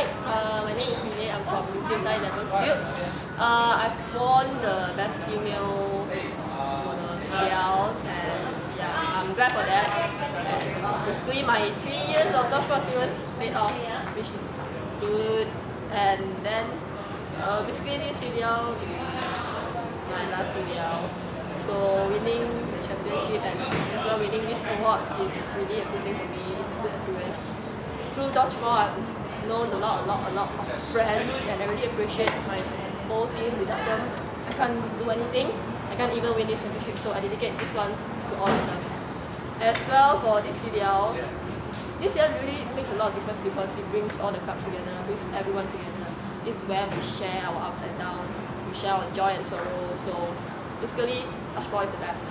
Hi, uh, my name is Lily. I'm from CSI Level Studio. Uh, I've won the best female for the CDL and yeah, I'm glad for that. And basically my three years of dodgeball experience paid off, which is good. And then uh, basically this CDL is my last CDL. So winning the championship and as well winning this award is really a good thing for me. It's a good experience. Through dodgeball, I've known a lot, a lot, a lot of friends and I really appreciate my whole team. Without them, I can't do anything. I can't even win this championship, so I dedicate this one to all of them. As well for this CDL, this year really makes a lot of difference because it brings all the clubs together, brings everyone together. It's where we share our ups and downs, we share our joy and sorrow. So basically, dodgeball is the best.